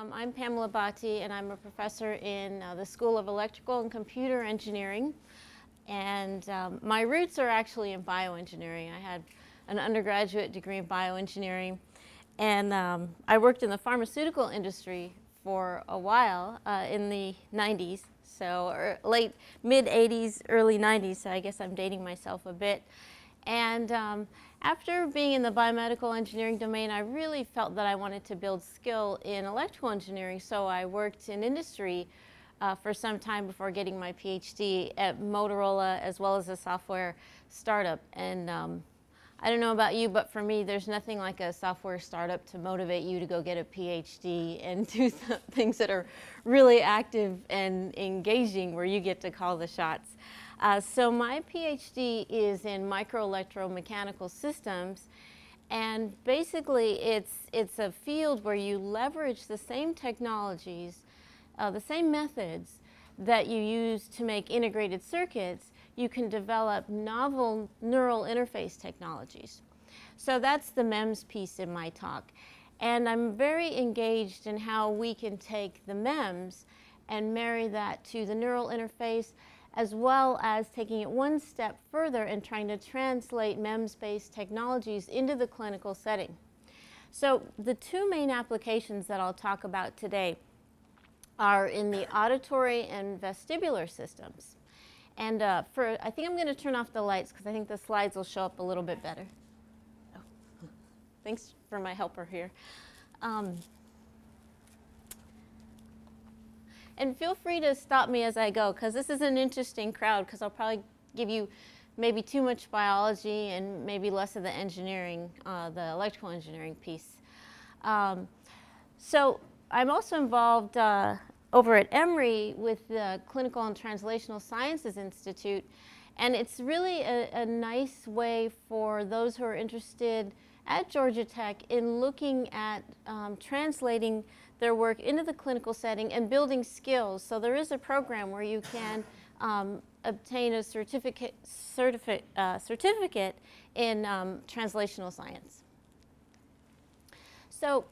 Um, I'm Pamela Bhatti, and I'm a professor in uh, the School of Electrical and Computer Engineering. And um, my roots are actually in bioengineering. I had an undergraduate degree in bioengineering, and um, I worked in the pharmaceutical industry for a while uh, in the 90s, so er, late mid 80s, early 90s. So I guess I'm dating myself a bit. And um, after being in the biomedical engineering domain, I really felt that I wanted to build skill in electrical engineering. So I worked in industry uh, for some time before getting my PhD at Motorola as well as a software startup. And um, I don't know about you, but for me, there's nothing like a software startup to motivate you to go get a PhD and do things that are really active and engaging where you get to call the shots. Uh, so my PhD is in microelectromechanical systems. And basically, it's, it's a field where you leverage the same technologies, uh, the same methods that you use to make integrated circuits, you can develop novel neural interface technologies. So that's the MEMS piece in my talk. And I'm very engaged in how we can take the MEMS and marry that to the neural interface as well as taking it one step further and trying to translate MEMS-based technologies into the clinical setting. So the two main applications that I'll talk about today are in the auditory and vestibular systems. And uh, for, I think I'm going to turn off the lights because I think the slides will show up a little bit better. Oh. Thanks for my helper here. Um, And feel free to stop me as I go because this is an interesting crowd because I'll probably give you maybe too much biology and maybe less of the engineering, uh, the electrical engineering piece. Um, so I'm also involved uh, over at Emory with the Clinical and Translational Sciences Institute. And it's really a, a nice way for those who are interested at Georgia Tech in looking at um, translating their work into the clinical setting and building skills. So there is a program where you can um, obtain a certificate, certificate, uh, certificate in um, translational science. So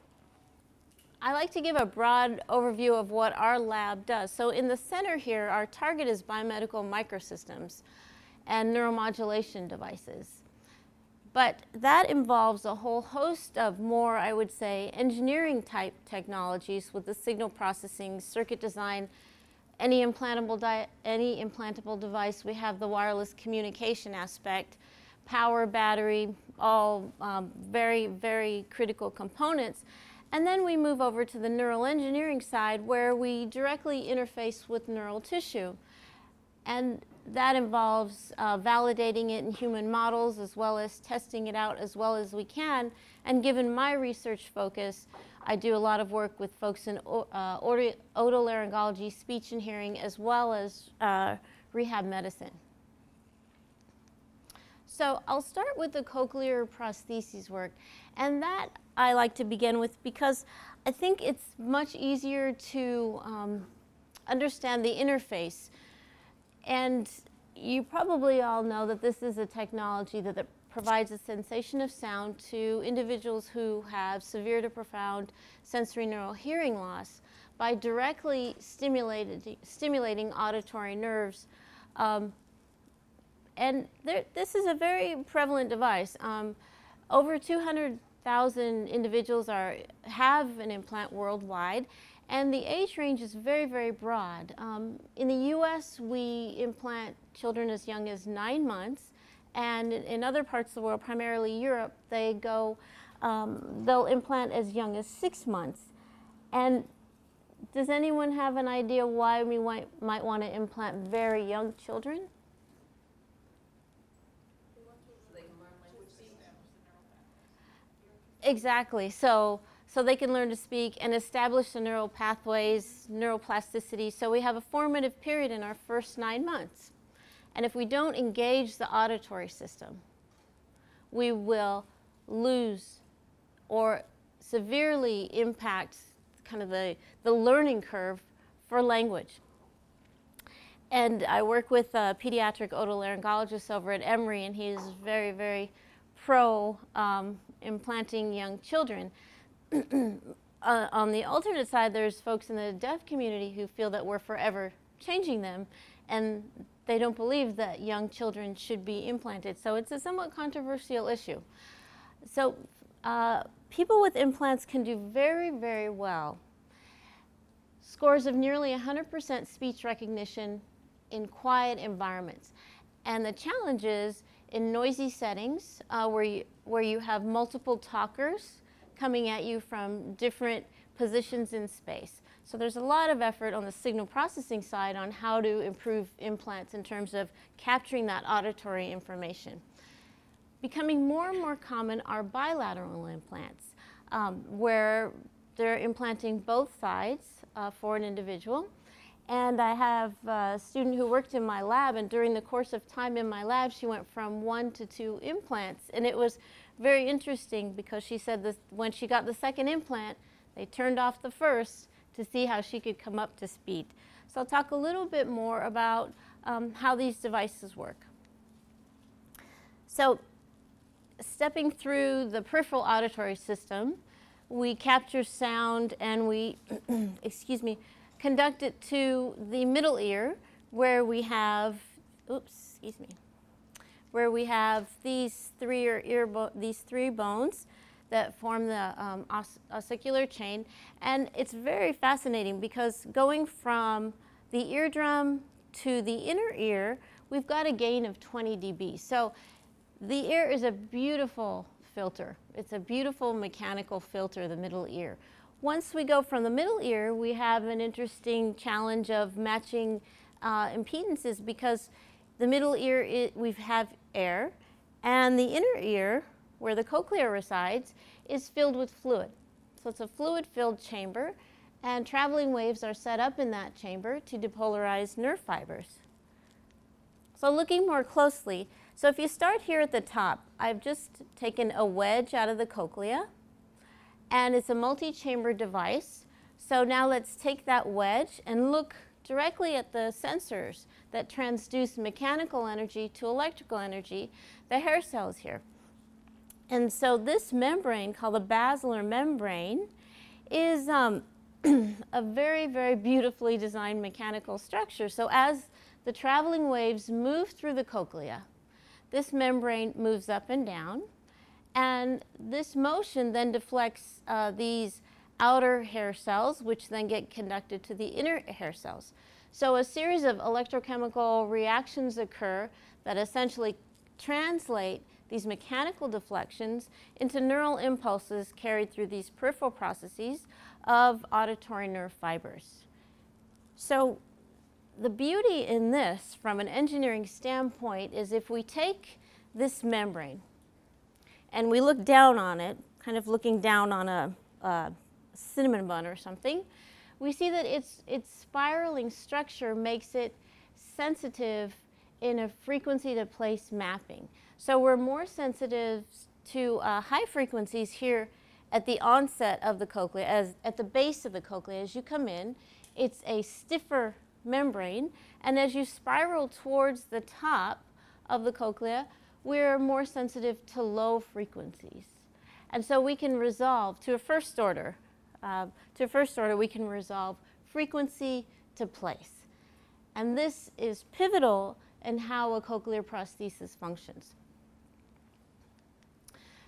I like to give a broad overview of what our lab does. So in the center here, our target is biomedical microsystems and neuromodulation devices. But that involves a whole host of more, I would say, engineering type technologies with the signal processing, circuit design, any implantable, any implantable device. We have the wireless communication aspect, power, battery, all um, very, very critical components. And then we move over to the neural engineering side where we directly interface with neural tissue. And that involves uh, validating it in human models as well as testing it out as well as we can. And given my research focus, I do a lot of work with folks in uh, otolaryngology, speech and hearing, as well as uh, rehab medicine. So I'll start with the cochlear prostheses work. And that I like to begin with because I think it's much easier to um, understand the interface and you probably all know that this is a technology that, that provides a sensation of sound to individuals who have severe to profound sensorineural hearing loss by directly stimulating auditory nerves. Um, and there, this is a very prevalent device. Um, over 200,000 individuals are, have an implant worldwide, and the age range is very, very broad. Um, in the US, we implant children as young as nine months, and in other parts of the world, primarily Europe, they go, um, they'll implant as young as six months. And does anyone have an idea why we might, might want to implant very young children? Exactly. So so they can learn to speak and establish the neural pathways, neuroplasticity. So we have a formative period in our first nine months. And if we don't engage the auditory system, we will lose or severely impact kind of the, the learning curve for language. And I work with a pediatric otolaryngologist over at Emory, and he's very, very pro um, implanting young children. Uh, on the alternate side, there's folks in the deaf community who feel that we're forever changing them, and they don't believe that young children should be implanted. So it's a somewhat controversial issue. So uh, people with implants can do very, very well. Scores of nearly 100% speech recognition in quiet environments. And the challenge is in noisy settings uh, where, you, where you have multiple talkers coming at you from different positions in space. So there's a lot of effort on the signal processing side on how to improve implants in terms of capturing that auditory information. Becoming more and more common are bilateral implants, um, where they're implanting both sides uh, for an individual. And I have a student who worked in my lab, and during the course of time in my lab, she went from one to two implants. And it was very interesting because she said that when she got the second implant, they turned off the first to see how she could come up to speed. So I'll talk a little bit more about um, how these devices work. So stepping through the peripheral auditory system, we capture sound and we, excuse me, conduct it to the middle ear where we have, oops, excuse me, where we have these three or ear these three bones that form the um, os ossicular chain. And it's very fascinating because going from the eardrum to the inner ear, we've got a gain of 20 dB. So the ear is a beautiful filter. It's a beautiful mechanical filter, the middle ear. Once we go from the middle ear, we have an interesting challenge of matching uh, impedances because the middle ear, we have air, and the inner ear, where the cochlea resides, is filled with fluid. So it's a fluid-filled chamber, and traveling waves are set up in that chamber to depolarize nerve fibers. So looking more closely, so if you start here at the top, I've just taken a wedge out of the cochlea, and it's a multi-chamber device. So now let's take that wedge and look directly at the sensors that transduce mechanical energy to electrical energy, the hair cells here. And so this membrane, called the basilar membrane, is um, a very, very beautifully designed mechanical structure. So as the traveling waves move through the cochlea, this membrane moves up and down, and this motion then deflects uh, these outer hair cells, which then get conducted to the inner hair cells. So a series of electrochemical reactions occur that essentially translate these mechanical deflections into neural impulses carried through these peripheral processes of auditory nerve fibers. So the beauty in this from an engineering standpoint is if we take this membrane and we look down on it, kind of looking down on a, cinnamon bun or something, we see that its, its spiraling structure makes it sensitive in a frequency to place mapping. So we're more sensitive to uh, high frequencies here at the onset of the cochlea, as at the base of the cochlea as you come in. It's a stiffer membrane, and as you spiral towards the top of the cochlea, we're more sensitive to low frequencies. And so we can resolve to a first order uh, to first order, we can resolve frequency to place. And this is pivotal in how a cochlear prosthesis functions.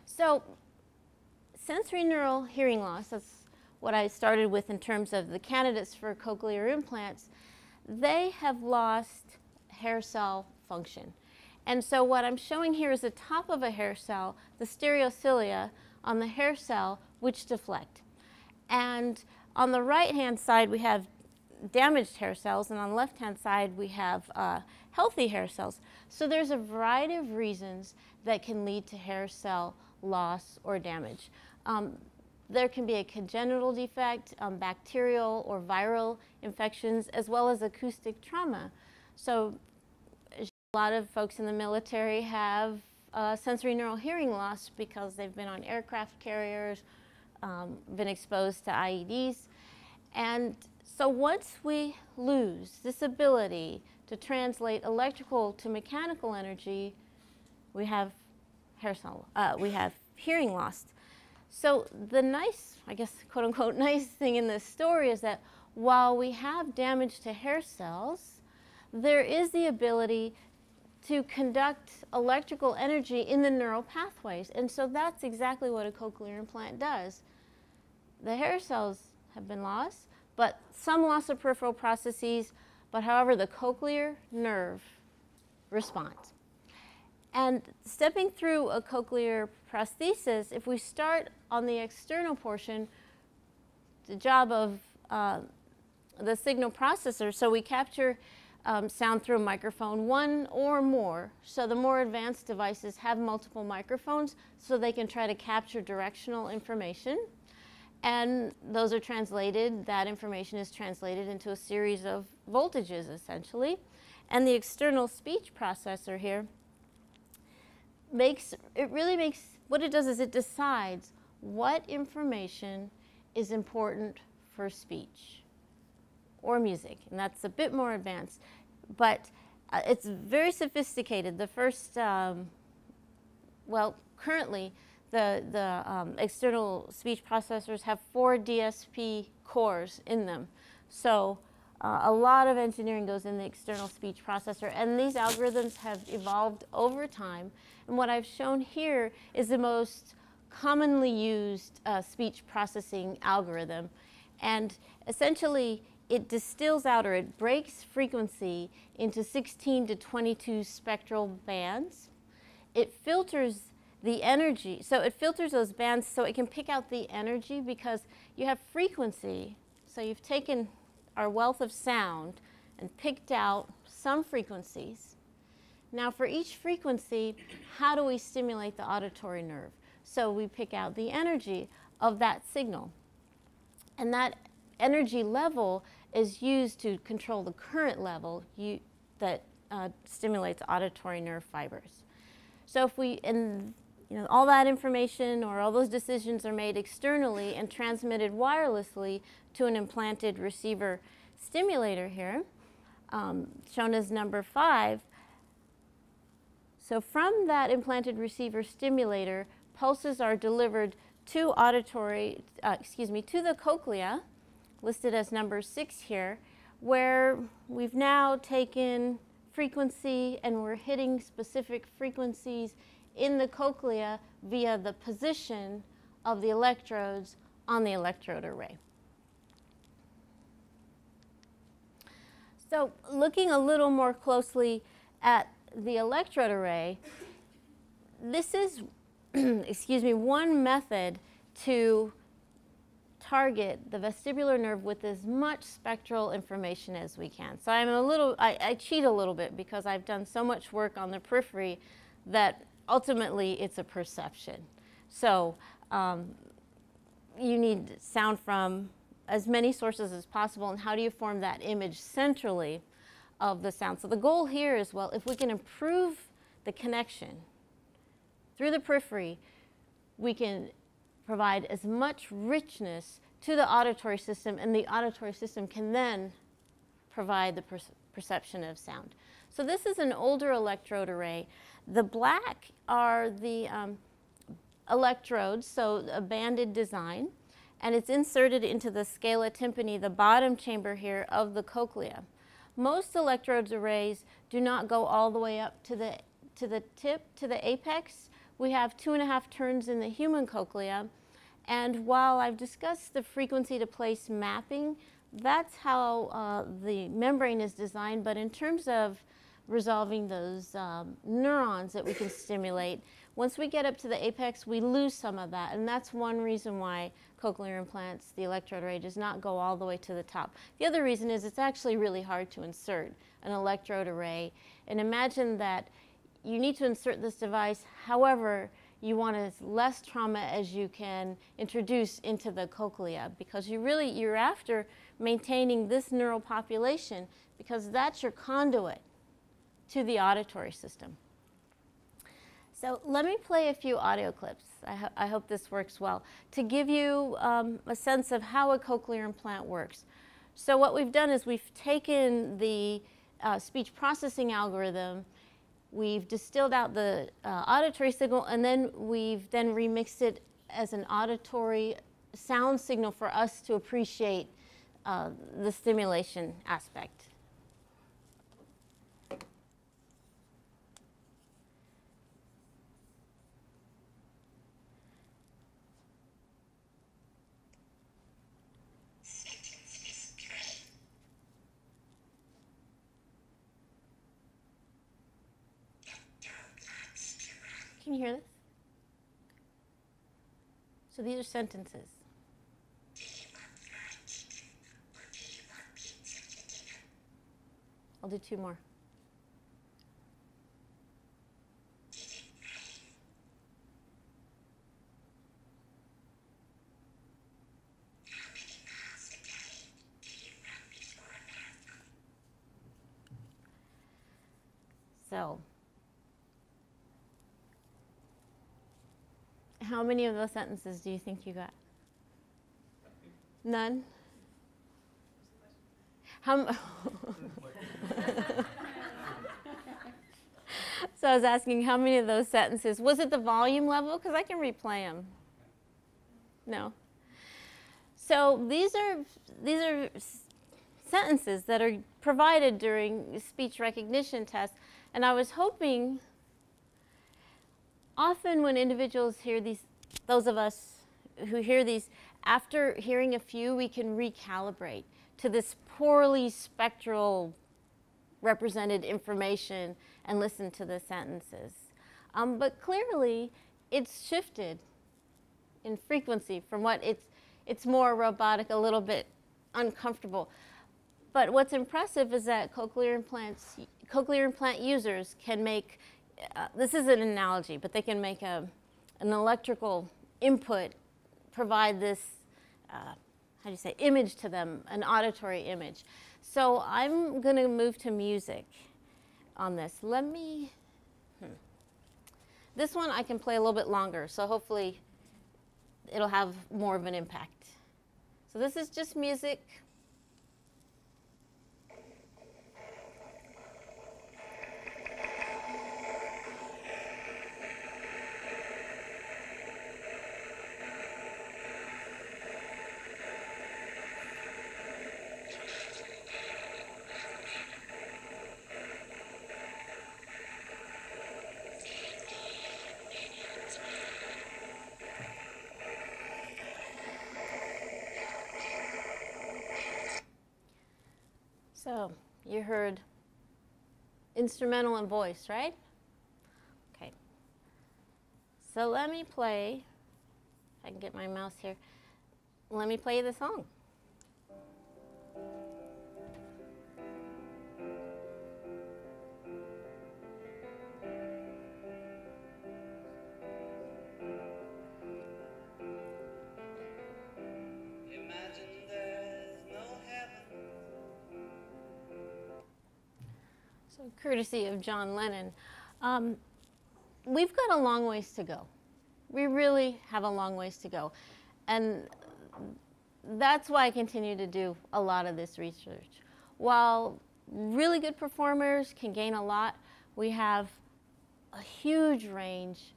So sensorineural hearing loss, that's what I started with in terms of the candidates for cochlear implants, they have lost hair cell function. And so what I'm showing here is the top of a hair cell, the stereocilia on the hair cell, which deflect. And on the right-hand side, we have damaged hair cells, and on the left-hand side, we have uh, healthy hair cells. So there's a variety of reasons that can lead to hair cell loss or damage. Um, there can be a congenital defect, um, bacterial or viral infections, as well as acoustic trauma. So a lot of folks in the military have uh, sensorineural hearing loss because they've been on aircraft carriers um, been exposed to IEDs. And so once we lose this ability to translate electrical to mechanical energy, we have hair cell, uh, we have hearing loss. So the nice, I guess, quote unquote, nice thing in this story is that while we have damage to hair cells, there is the ability to conduct electrical energy in the neural pathways. And so that's exactly what a cochlear implant does. The hair cells have been lost, but some loss of peripheral processes, but however, the cochlear nerve responds. And stepping through a cochlear prosthesis, if we start on the external portion, the job of uh, the signal processor, so we capture um, sound through a microphone, one or more. So the more advanced devices have multiple microphones so they can try to capture directional information. And those are translated, that information is translated into a series of voltages essentially. And the external speech processor here makes, it really makes, what it does is it decides what information is important for speech or music, and that's a bit more advanced. But uh, it's very sophisticated. The first, um, well, currently, the, the um, external speech processors have four DSP cores in them. So uh, a lot of engineering goes in the external speech processor, and these algorithms have evolved over time. And what I've shown here is the most commonly used uh, speech processing algorithm. And essentially, it distills out or it breaks frequency into 16 to 22 spectral bands. It filters the energy, so it filters those bands so it can pick out the energy because you have frequency. So you've taken our wealth of sound and picked out some frequencies. Now for each frequency, how do we stimulate the auditory nerve? So we pick out the energy of that signal. And that energy level is used to control the current level you, that uh, stimulates auditory nerve fibers. So if we, and you know, all that information or all those decisions are made externally and transmitted wirelessly to an implanted receiver stimulator here, um, shown as number five. So from that implanted receiver stimulator, pulses are delivered to auditory, uh, excuse me, to the cochlea, listed as number six here, where we've now taken frequency and we're hitting specific frequencies in the cochlea via the position of the electrodes on the electrode array. So looking a little more closely at the electrode array, this is, excuse me, one method to target the vestibular nerve with as much spectral information as we can. So I'm a little, I, I, cheat a little bit because I've done so much work on the periphery that ultimately it's a perception. So um, you need sound from as many sources as possible and how do you form that image centrally of the sound. So the goal here is, well, if we can improve the connection through the periphery, we can provide as much richness to the auditory system, and the auditory system can then provide the per perception of sound. So this is an older electrode array. The black are the um, electrodes, so a banded design, and it's inserted into the scala tympani, the bottom chamber here of the cochlea. Most electrodes arrays do not go all the way up to the, to the tip, to the apex. We have two and a half turns in the human cochlea. And while I've discussed the frequency to place mapping, that's how uh, the membrane is designed. But in terms of resolving those um, neurons that we can stimulate, once we get up to the apex, we lose some of that. And that's one reason why cochlear implants, the electrode array, does not go all the way to the top. The other reason is it's actually really hard to insert an electrode array. And imagine that you need to insert this device, however, you want as less trauma as you can introduce into the cochlea because you really, you're after maintaining this neural population because that's your conduit to the auditory system. So let me play a few audio clips. I, ho I hope this works well to give you um, a sense of how a cochlear implant works. So what we've done is we've taken the uh, speech processing algorithm We've distilled out the uh, auditory signal and then we've then remixed it as an auditory sound signal for us to appreciate uh, the stimulation aspect. Can you hear this? So these are sentences. I'll do two more. So, how many of those sentences do you think you got? None? How, so I was asking how many of those sentences, was it the volume level? Because I can replay them. No. So these are, these are sentences that are provided during speech recognition tests. And I was hoping, often when individuals hear these, those of us who hear these, after hearing a few, we can recalibrate to this poorly spectral represented information and listen to the sentences. Um, but clearly, it's shifted in frequency from what it's, it's more robotic, a little bit uncomfortable. But what's impressive is that cochlear implants, cochlear implant users can make, uh, this is an analogy, but they can make a, an electrical input, provide this uh, how do you say, image to them, an auditory image. So I'm going to move to music on this. Let me, hmm. this one I can play a little bit longer, so hopefully it'll have more of an impact. So this is just music So you heard instrumental and voice, right? Okay. So let me play, if I can get my mouse here, let me play the song. Courtesy of John Lennon. Um, we've got a long ways to go. We really have a long ways to go. And that's why I continue to do a lot of this research. While really good performers can gain a lot, we have a huge range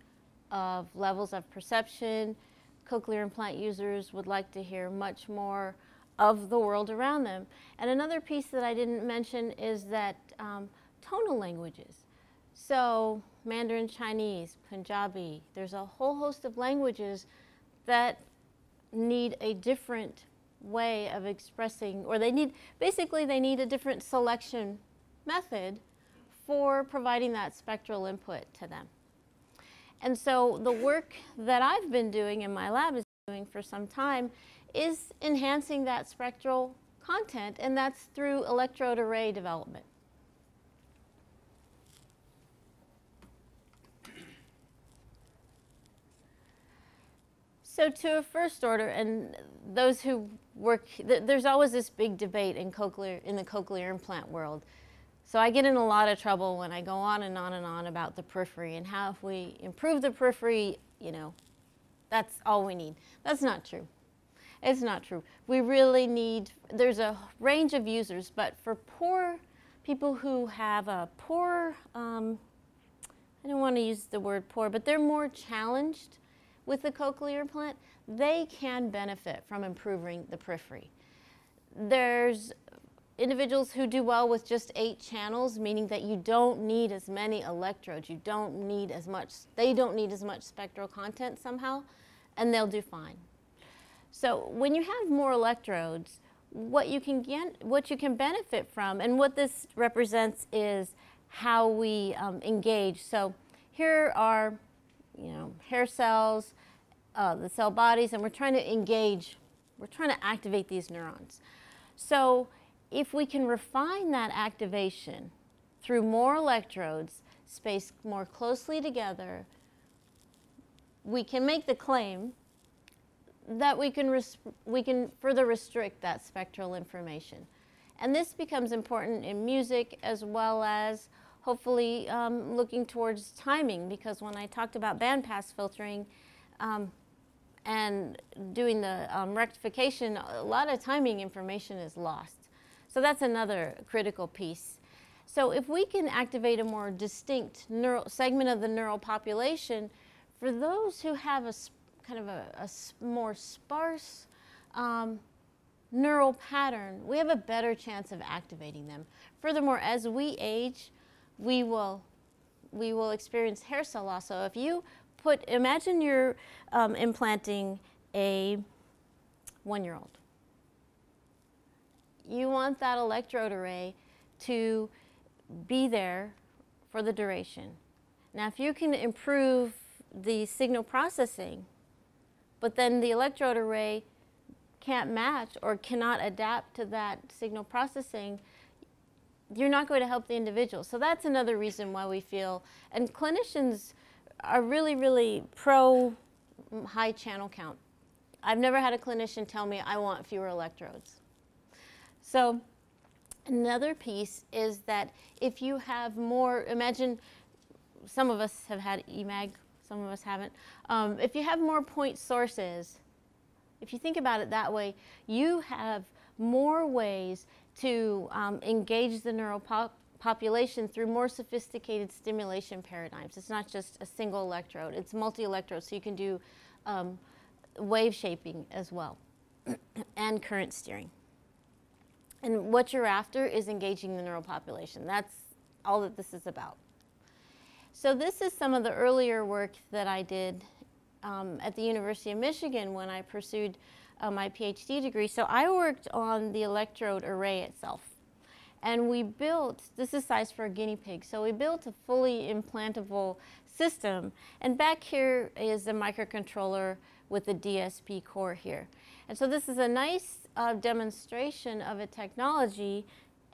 of levels of perception. Cochlear implant users would like to hear much more of the world around them. And another piece that I didn't mention is that um, tonal languages. So Mandarin Chinese, Punjabi, there's a whole host of languages that need a different way of expressing, or they need, basically they need a different selection method for providing that spectral input to them. And so the work that I've been doing in my lab is doing for some time is enhancing that spectral content, and that's through electrode array development. So to a first order, and those who work, th there's always this big debate in cochlear in the cochlear implant world. So I get in a lot of trouble when I go on and on and on about the periphery and how if we improve the periphery, you know, that's all we need. That's not true. It's not true. We really need, there's a range of users, but for poor people who have a poor, um, I don't want to use the word poor, but they're more challenged with the cochlear implant, they can benefit from improving the periphery. There's individuals who do well with just eight channels, meaning that you don't need as many electrodes, you don't need as much, they don't need as much spectral content somehow, and they'll do fine. So when you have more electrodes, what you can get, what you can benefit from, and what this represents is how we um, engage. So here are, you know, hair cells, uh, the cell bodies, and we're trying to engage, we're trying to activate these neurons. So if we can refine that activation through more electrodes spaced more closely together, we can make the claim that we can, we can further restrict that spectral information. And this becomes important in music as well as hopefully um, looking towards timing because when I talked about bandpass filtering um, and doing the um, rectification, a lot of timing information is lost. So that's another critical piece. So if we can activate a more distinct neural segment of the neural population, for those who have a kind of a, a more sparse um, neural pattern, we have a better chance of activating them. Furthermore, as we age, we will, we will experience hair cell loss. So if you put, imagine you're um, implanting a one-year-old. You want that electrode array to be there for the duration. Now, if you can improve the signal processing, but then the electrode array can't match or cannot adapt to that signal processing, you're not going to help the individual. So that's another reason why we feel, and clinicians are really, really pro high channel count. I've never had a clinician tell me I want fewer electrodes. So another piece is that if you have more, imagine some of us have had EMAG, some of us haven't. Um, if you have more point sources, if you think about it that way, you have more ways to um, engage the neural pop population through more sophisticated stimulation paradigms. It's not just a single electrode, it's multi-electrode, so you can do um, wave shaping as well and current steering. And what you're after is engaging the neural population. That's all that this is about. So this is some of the earlier work that I did um, at the University of Michigan when I pursued uh, my PhD degree. So I worked on the electrode array itself. And we built, this is size for a guinea pig, so we built a fully implantable system. And back here is the microcontroller with the DSP core here. And so this is a nice uh, demonstration of a technology,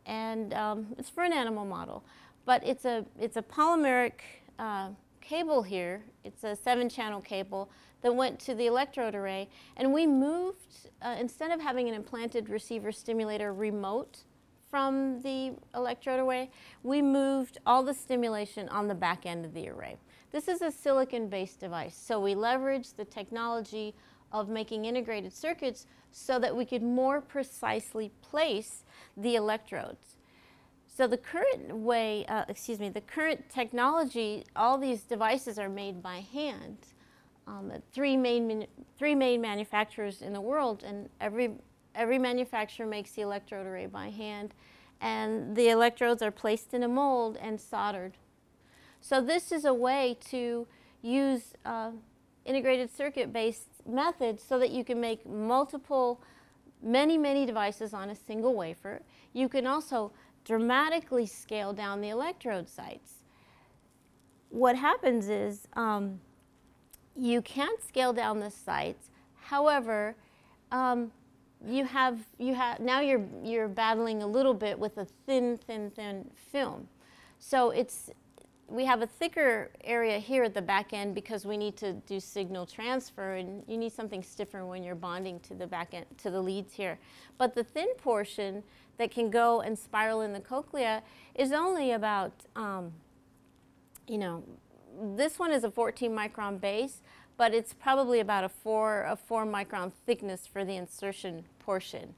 and um, it's for an animal model. But it's a, it's a polymeric uh, cable here. It's a seven channel cable that went to the electrode array. And we moved, uh, instead of having an implanted receiver stimulator remote from the electrode array, we moved all the stimulation on the back end of the array. This is a silicon-based device, so we leveraged the technology of making integrated circuits so that we could more precisely place the electrodes. So the current way, uh, excuse me, the current technology, all these devices are made by hand. Um, three, main three main manufacturers in the world, and every, every manufacturer makes the electrode array by hand. And the electrodes are placed in a mold and soldered. So this is a way to use uh, integrated circuit-based methods so that you can make multiple, many, many devices on a single wafer. You can also dramatically scale down the electrode sites. What happens is um, you can't scale down the sites. However, um, you have you have now you're you're battling a little bit with a thin, thin, thin film. So it's we have a thicker area here at the back end because we need to do signal transfer and you need something stiffer when you're bonding to the back end, to the leads here. But the thin portion that can go and spiral in the cochlea is only about, um, you know, this one is a 14 micron base, but it's probably about a four, a four micron thickness for the insertion portion.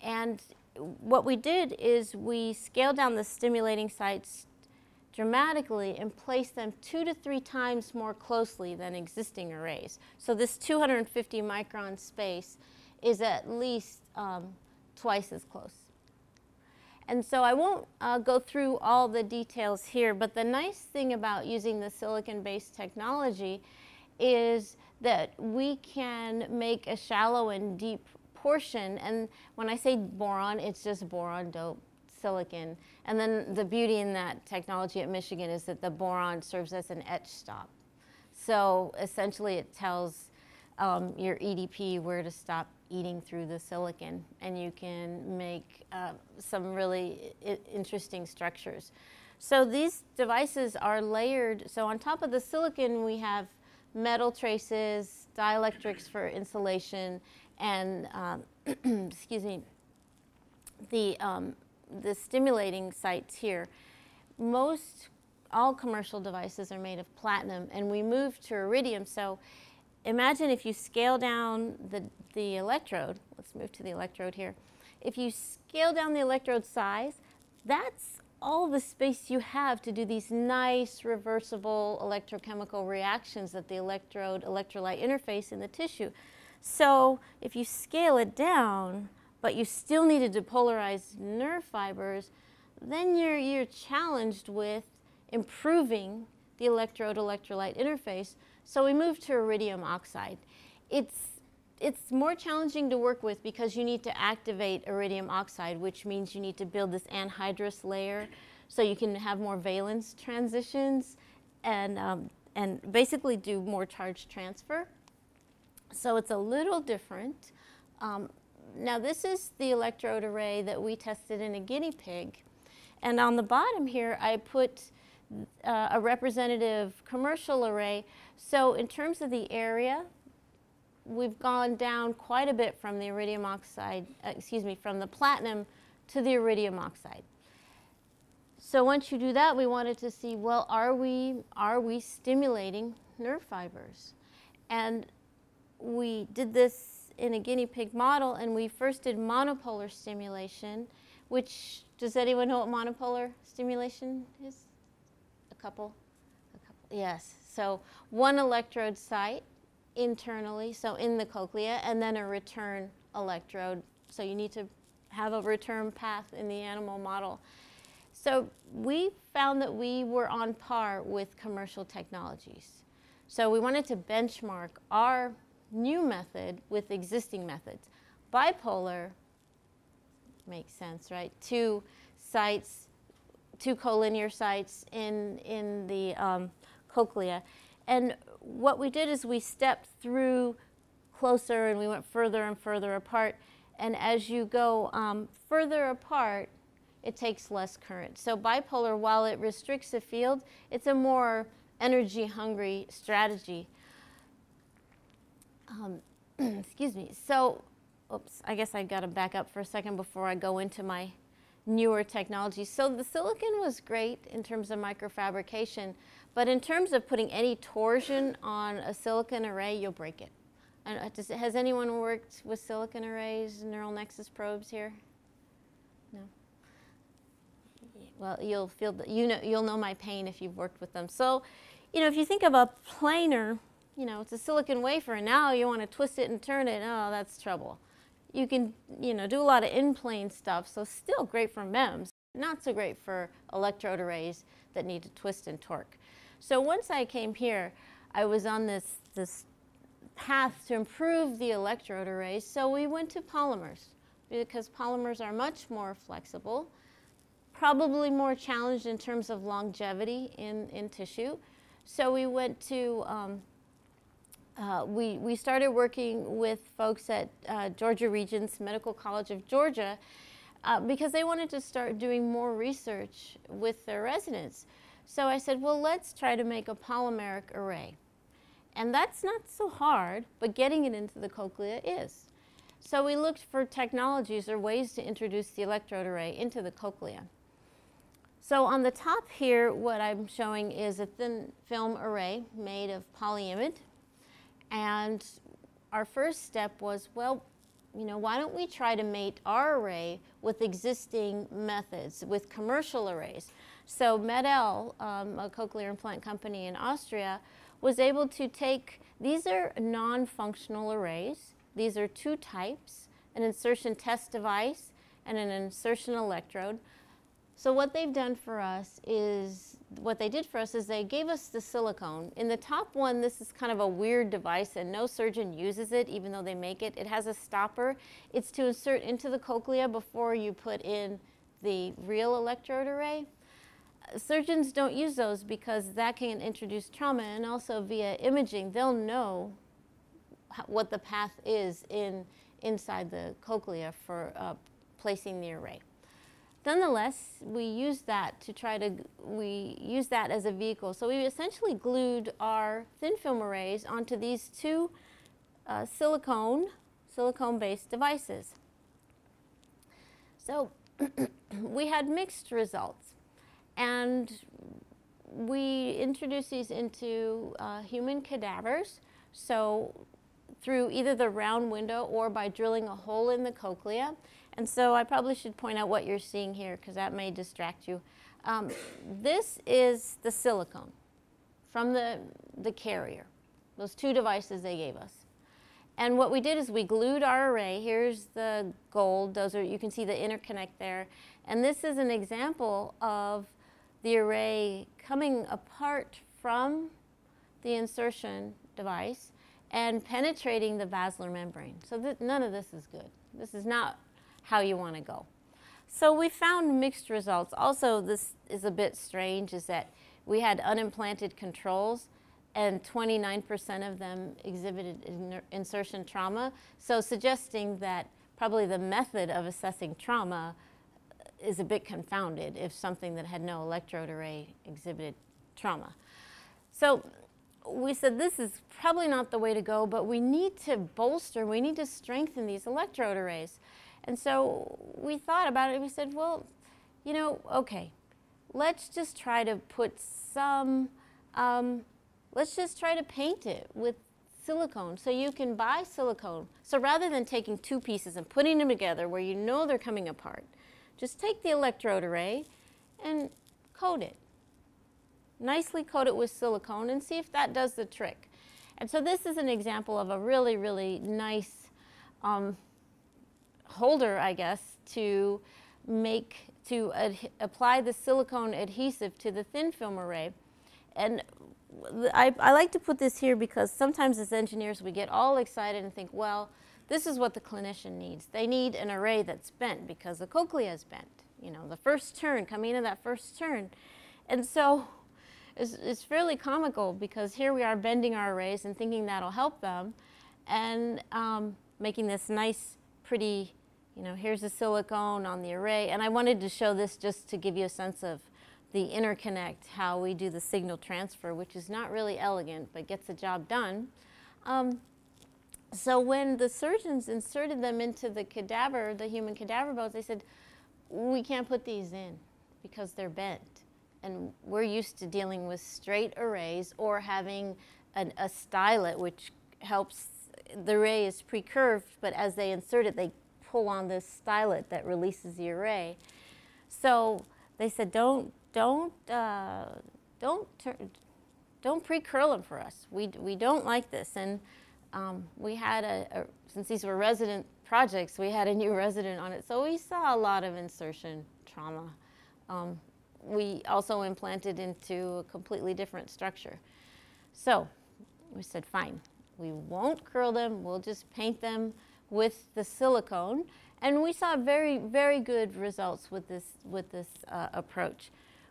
And what we did is we scaled down the stimulating sites dramatically and place them two to three times more closely than existing arrays. So this 250 micron space is at least um, twice as close. And so I won't uh, go through all the details here, but the nice thing about using the silicon-based technology is that we can make a shallow and deep portion. And when I say boron, it's just boron dope silicon. And then the beauty in that technology at Michigan is that the boron serves as an etch stop. So essentially it tells um, your EDP where to stop eating through the silicon and you can make uh, some really interesting structures. So these devices are layered. So on top of the silicon we have metal traces, dielectrics for insulation, and um, excuse me, the um, the stimulating sites here, most all commercial devices are made of platinum and we moved to iridium. So imagine if you scale down the, the electrode, let's move to the electrode here. If you scale down the electrode size, that's all the space you have to do these nice reversible electrochemical reactions at the electrode electrolyte interface in the tissue. So if you scale it down, but you still need to depolarize nerve fibers, then you're, you're challenged with improving the electrode-electrolyte interface. So we moved to iridium oxide. It's, it's more challenging to work with because you need to activate iridium oxide, which means you need to build this anhydrous layer so you can have more valence transitions and, um, and basically do more charge transfer. So it's a little different. Um, now this is the electrode array that we tested in a guinea pig. And on the bottom here, I put uh, a representative commercial array. So in terms of the area, we've gone down quite a bit from the iridium oxide, uh, excuse me, from the platinum to the iridium oxide. So once you do that, we wanted to see, well, are we, are we stimulating nerve fibers? And we did this in a guinea pig model, and we first did monopolar stimulation, which, does anyone know what monopolar stimulation is? A couple? A couple. Yes. So one electrode site internally, so in the cochlea, and then a return electrode. So you need to have a return path in the animal model. So we found that we were on par with commercial technologies. So we wanted to benchmark our new method with existing methods. Bipolar makes sense, right? Two sites, two collinear sites in, in the um, cochlea. And what we did is we stepped through closer and we went further and further apart. And as you go um, further apart, it takes less current. So bipolar, while it restricts the field, it's a more energy hungry strategy. Um, excuse me. So, oops, I guess I've got to back up for a second before I go into my newer technology. So the silicon was great in terms of microfabrication, but in terms of putting any torsion on a silicon array, you'll break it. And uh, does, has anyone worked with silicon arrays, NeuroNexus probes here? No. Well, you'll feel that you know you'll know my pain if you've worked with them. So, you know, if you think of a planar you know, it's a silicon wafer and now you want to twist it and turn it, oh, that's trouble. You can, you know, do a lot of in-plane stuff, so still great for MEMS, not so great for electrode arrays that need to twist and torque. So once I came here, I was on this, this path to improve the electrode arrays, so we went to polymers because polymers are much more flexible, probably more challenged in terms of longevity in, in tissue. So we went to um, uh, we, we started working with folks at uh, Georgia Regents Medical College of Georgia uh, because they wanted to start doing more research with their residents. So I said, well, let's try to make a polymeric array. And that's not so hard, but getting it into the cochlea is. So we looked for technologies or ways to introduce the electrode array into the cochlea. So on the top here, what I'm showing is a thin film array made of polyimide, and our first step was, well, you know, why don't we try to mate our array with existing methods, with commercial arrays? So MED-EL, um, a cochlear implant company in Austria, was able to take, these are non-functional arrays. These are two types, an insertion test device and an insertion electrode. So what they've done for us is, what they did for us is they gave us the silicone. In the top one, this is kind of a weird device and no surgeon uses it even though they make it. It has a stopper. It's to insert into the cochlea before you put in the real electrode array. Surgeons don't use those because that can introduce trauma and also via imaging, they'll know what the path is in inside the cochlea for uh, placing the array. Nonetheless, we use that to try to, we use that as a vehicle. So we essentially glued our thin film arrays onto these two uh, silicone, silicone-based devices. So we had mixed results. And we introduced these into uh, human cadavers. So through either the round window or by drilling a hole in the cochlea. And so I probably should point out what you're seeing here because that may distract you. Um, this is the silicone from the, the carrier, those two devices they gave us. And what we did is we glued our array. Here's the gold. Those are, you can see the interconnect there. And this is an example of the array coming apart from the insertion device and penetrating the basilar membrane. So none of this is good. This is not how you want to go. So we found mixed results. Also, this is a bit strange, is that we had unimplanted controls and 29% of them exhibited insertion trauma. So suggesting that probably the method of assessing trauma uh, is a bit confounded if something that had no electrode array exhibited trauma. So we said this is probably not the way to go, but we need to bolster, we need to strengthen these electrode arrays. And so we thought about it and we said, well, you know, okay, let's just try to put some, um, let's just try to paint it with silicone. So you can buy silicone. So rather than taking two pieces and putting them together where you know they're coming apart, just take the electrode array and coat it. Nicely coat it with silicone and see if that does the trick. And so this is an example of a really, really nice um, holder, I guess, to make, to apply the silicone adhesive to the thin film array. And I, I like to put this here because sometimes as engineers we get all excited and think, well, this is what the clinician needs. They need an array that's bent because the cochlea is bent. You know, the first turn, coming into that first turn. And so it's, it's fairly comical because here we are bending our arrays and thinking that'll help them and um, making this nice, pretty, you know, here's the silicone on the array. And I wanted to show this just to give you a sense of the interconnect, how we do the signal transfer, which is not really elegant, but gets the job done. Um, so when the surgeons inserted them into the cadaver, the human cadaver bones, they said, we can't put these in because they're bent. And we're used to dealing with straight arrays or having an, a stylet, which helps, the array is pre-curved, but as they insert it, they pull on this stylet that releases the array. So they said, don't, don't, uh, don't, don't pre-curl them for us. We, we don't like this. And um, we had a, a, since these were resident projects, we had a new resident on it. So we saw a lot of insertion trauma. Um, we also implanted into a completely different structure. So we said, fine, we won't curl them, we'll just paint them with the silicone. And we saw very, very good results with this, with this uh, approach.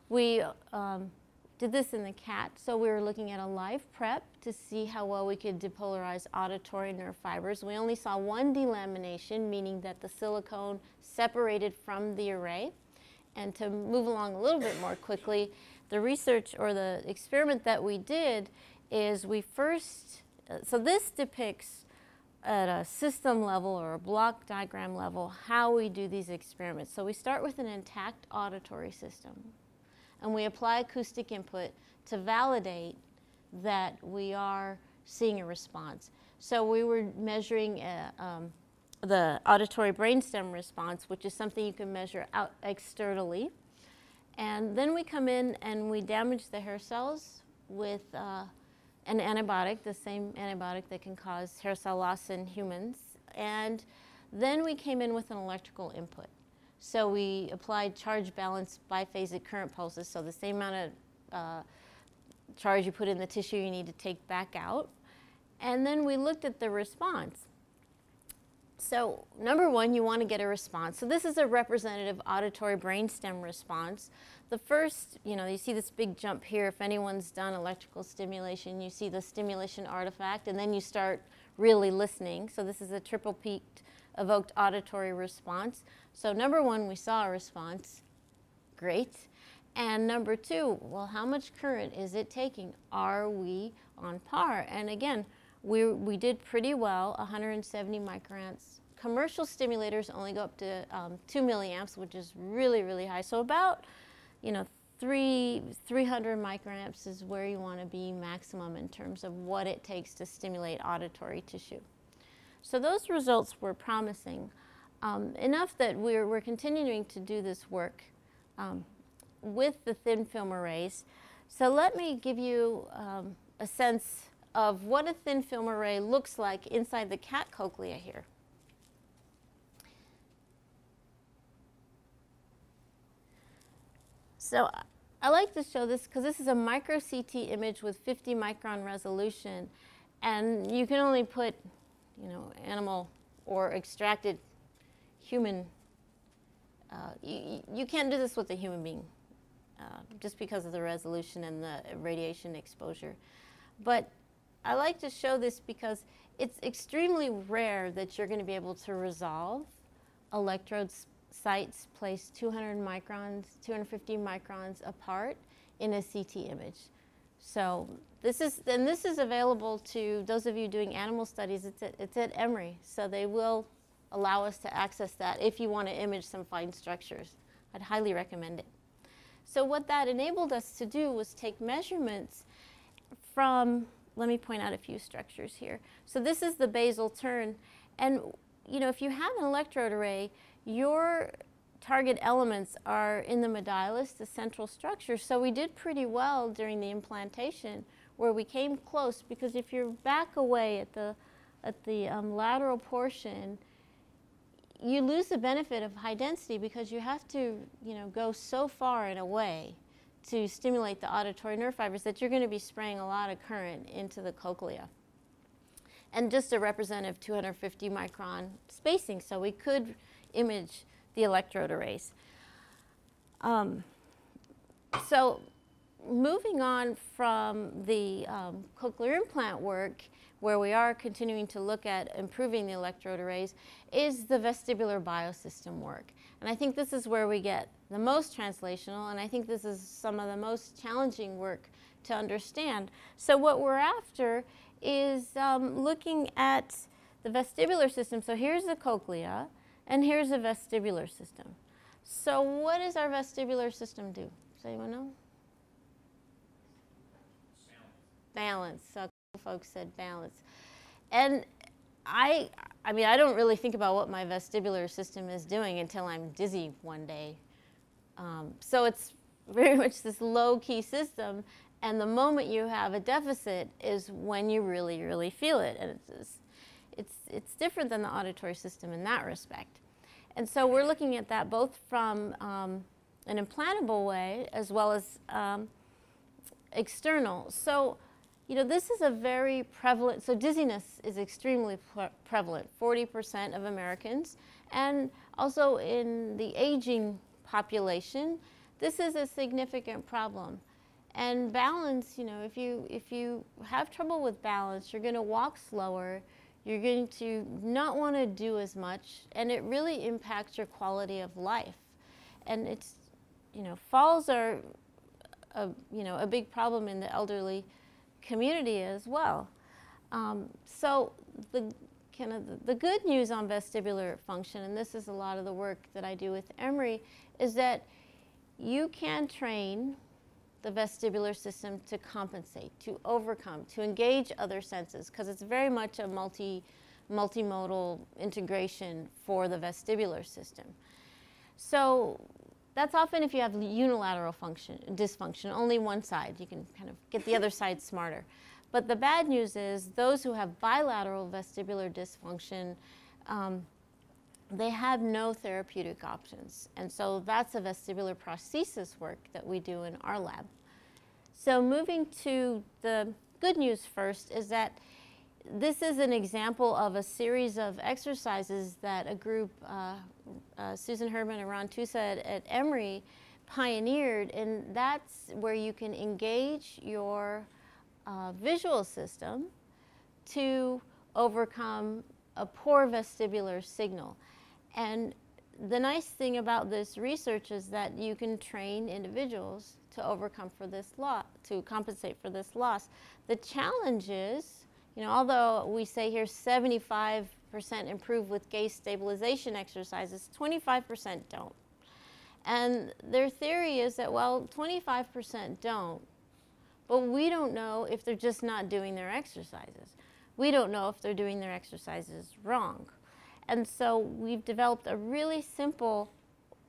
We um, did this in the cat. So we were looking at a live prep to see how well we could depolarize auditory nerve fibers. We only saw one delamination, meaning that the silicone separated from the array. And to move along a little bit more quickly, the research or the experiment that we did is we first, uh, so this depicts at a system level or a block diagram level how we do these experiments. So we start with an intact auditory system and we apply acoustic input to validate that we are seeing a response. So we were measuring uh, um, the auditory brainstem response, which is something you can measure out externally. And then we come in and we damage the hair cells with uh, an antibiotic, the same antibiotic that can cause hair cell loss in humans. And then we came in with an electrical input. So we applied charge balance biphasic current pulses, so the same amount of uh, charge you put in the tissue you need to take back out. And then we looked at the response. So number one, you want to get a response. So this is a representative auditory brainstem response. The first, you know, you see this big jump here. If anyone's done electrical stimulation, you see the stimulation artifact, and then you start really listening. So this is a triple peaked evoked auditory response. So number one, we saw a response. Great. And number two, well, how much current is it taking? Are we on par? And again, we, we did pretty well, 170 microamps. Commercial stimulators only go up to um, 2 milliamps, which is really, really high. So about, you know, three, 300 microamps is where you want to be maximum in terms of what it takes to stimulate auditory tissue. So those results were promising, um, enough that we're, we're continuing to do this work um, with the thin film arrays. So let me give you um, a sense of what a thin film array looks like inside the cat cochlea here. So I like to show this because this is a micro CT image with 50 micron resolution and you can only put you know, animal or extracted human, uh, you, you can't do this with a human being uh, just because of the resolution and the radiation exposure. But I like to show this because it's extremely rare that you're going to be able to resolve electrode sites placed 200 microns, 250 microns apart in a CT image. So this is, and this is available to those of you doing animal studies. It's at, it's at Emory, so they will allow us to access that if you want to image some fine structures. I'd highly recommend it. So what that enabled us to do was take measurements from let me point out a few structures here. So this is the basal turn. And you know, if you have an electrode array, your target elements are in the modiolus, the central structure. So we did pretty well during the implantation where we came close because if you're back away at the, at the um, lateral portion, you lose the benefit of high density because you have to, you know, go so far and away to stimulate the auditory nerve fibers that you're going to be spraying a lot of current into the cochlea. And just a representative 250 micron spacing, so we could image the electrode arrays. Um, so moving on from the um, cochlear implant work, where we are continuing to look at improving the electrode arrays, is the vestibular biosystem work. And I think this is where we get the most translational, and I think this is some of the most challenging work to understand. So what we're after is um, looking at the vestibular system. So here's the cochlea, and here's the vestibular system. So what does our vestibular system do? Does anyone know? Balance. So folks said balance. And I, I mean, I don't really think about what my vestibular system is doing until I'm dizzy one day. Um, so it's very much this low-key system, and the moment you have a deficit is when you really, really feel it. And it's, it's, it's different than the auditory system in that respect. And so we're looking at that both from um, an implantable way as well as um, external. So you know, this is a very prevalent, so dizziness is extremely pre prevalent, 40% of Americans. And also in the aging population, this is a significant problem. And balance, you know, if you, if you have trouble with balance, you're going to walk slower, you're going to not want to do as much, and it really impacts your quality of life. And it's, you know, falls are, a, you know, a big problem in the elderly community as well. Um, so the kind of the, the good news on vestibular function, and this is a lot of the work that I do with Emory, is that you can train the vestibular system to compensate, to overcome, to engage other senses, because it's very much a multi, multimodal integration for the vestibular system. So that's often if you have unilateral function, dysfunction, only one side. You can kind of get the other side smarter. But the bad news is those who have bilateral vestibular dysfunction, um, they have no therapeutic options. And so that's a vestibular prosthesis work that we do in our lab. So moving to the good news first is that this is an example of a series of exercises that a group, uh, uh, Susan Herdman and Ron Tusa at, Emory pioneered, and that's where you can engage your uh, visual system to overcome a poor vestibular signal. And the nice thing about this research is that you can train individuals to overcome for this loss, to compensate for this loss. The challenge is, you know, although we say here 75% improve with gaze stabilization exercises, 25% don't. And their theory is that, well, 25% don't, but we don't know if they're just not doing their exercises. We don't know if they're doing their exercises wrong. And so we've developed a really simple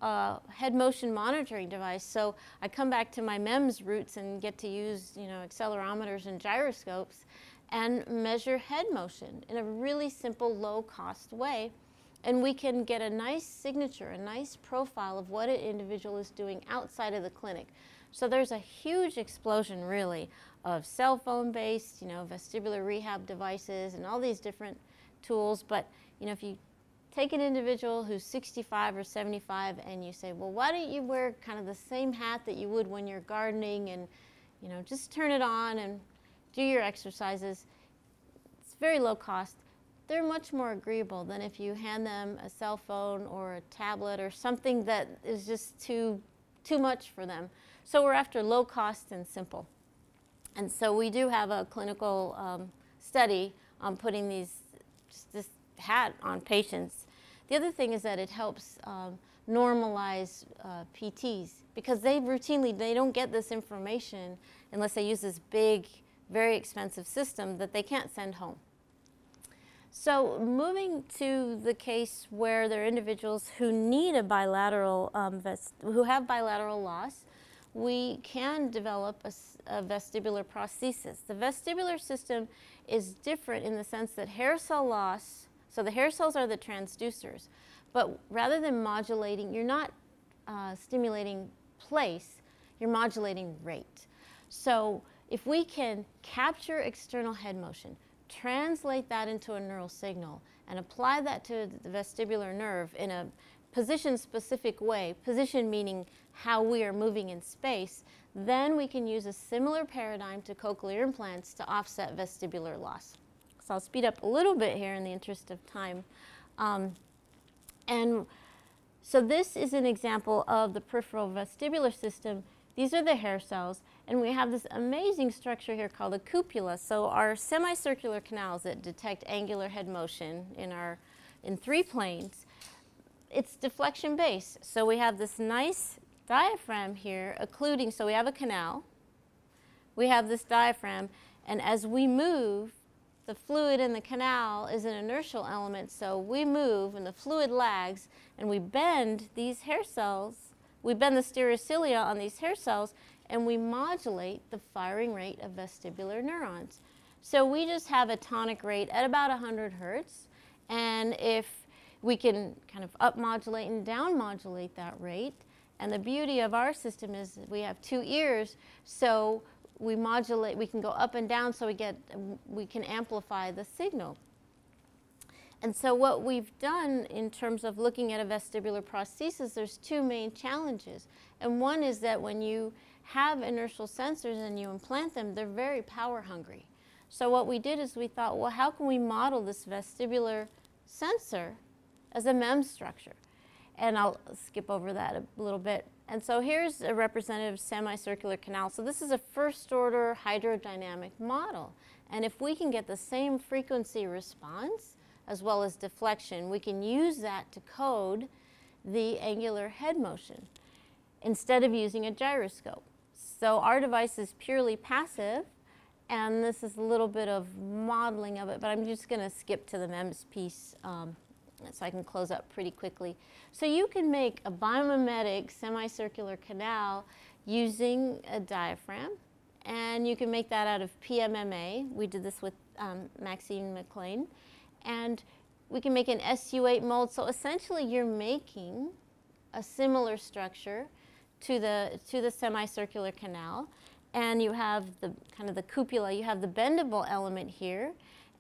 uh, head motion monitoring device. So I come back to my MEMS roots and get to use, you know, accelerometers and gyroscopes and measure head motion in a really simple, low-cost way. And we can get a nice signature, a nice profile of what an individual is doing outside of the clinic. So there's a huge explosion really of cell phone based, you know, vestibular rehab devices and all these different tools. But, you know, if you take an individual who's 65 or 75 and you say, well, why don't you wear kind of the same hat that you would when you're gardening and, you know, just turn it on and do your exercises. It's very low cost. They're much more agreeable than if you hand them a cell phone or a tablet or something that is just too, too much for them. So we're after low cost and simple. And so we do have a clinical um, study on putting these, just this hat on patients. The other thing is that it helps um, normalize uh, PTs because they routinely, they don't get this information unless they use this big, very expensive system that they can't send home. So moving to the case where there are individuals who need a bilateral, um, who have bilateral loss, we can develop a, a, vestibular prosthesis. The vestibular system is different in the sense that hair cell loss, so the hair cells are the transducers, but rather than modulating, you're not uh, stimulating place, you're modulating rate. So if we can capture external head motion, translate that into a neural signal, and apply that to the vestibular nerve in a position-specific way, position meaning how we are moving in space, then we can use a similar paradigm to cochlear implants to offset vestibular loss. So I'll speed up a little bit here in the interest of time. Um, and so this is an example of the peripheral vestibular system. These are the hair cells, and we have this amazing structure here called a cupula. So our semicircular canals that detect angular head motion in our in three planes, it's deflection based. So we have this nice diaphragm here occluding, so we have a canal, we have this diaphragm, and as we move, the fluid in the canal is an inertial element, so we move and the fluid lags, and we bend these hair cells, we bend the stereocilia on these hair cells, and we modulate the firing rate of vestibular neurons. So we just have a tonic rate at about 100 hertz, and if we can kind of up modulate and down modulate that rate, and the beauty of our system is we have two ears, so we modulate, we can go up and down so we get, we can amplify the signal. And so what we've done in terms of looking at a vestibular prosthesis, there's two main challenges. And one is that when you have inertial sensors and you implant them, they're very power hungry. So what we did is we thought, well, how can we model this vestibular sensor as a MEMS structure? and I'll skip over that a little bit. And so here's a representative semicircular canal. So this is a first order hydrodynamic model. And if we can get the same frequency response as well as deflection, we can use that to code the angular head motion instead of using a gyroscope. So our device is purely passive and this is a little bit of modeling of it, but I'm just going to skip to the MEMS piece um, so I can close up pretty quickly. So you can make a biomimetic semicircular canal using a diaphragm, and you can make that out of PMMA. We did this with um, Maxine McLean, and we can make an SU8 mold. So essentially, you're making a similar structure to the to the semicircular canal, and you have the kind of the cupula. You have the bendable element here,